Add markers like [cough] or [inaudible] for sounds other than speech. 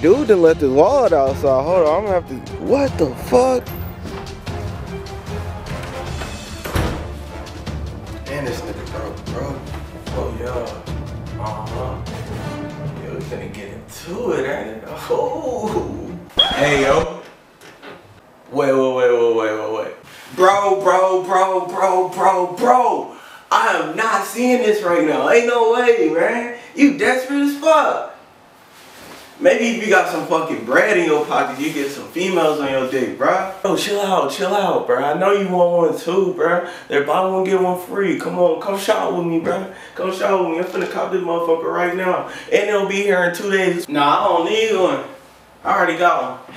Dude done left his wallet outside. Hold on, I'm gonna have to. What the fuck? And this nigga broke, bro. Oh yeah. Uh-huh. Yo, we finna get into it, ain't it? [laughs] Oh. Hey yo. Wait, wait, wait, wait, wait, wait, wait. Bro, bro, bro, bro, bro, bro. I am not seeing this right now. Ain't no way, man. You desperate as fuck. Maybe if you got some fucking bread in your pocket, you get some females on your dick, bro. Oh, chill out, chill out, bro. I know you want one too, bro. They're buy one, get one free. Come on, come shop with me, bro. Come shop with me. I'm finna cop this motherfucker right now. And it'll be here in two days. Nah, I don't need one. I already got one.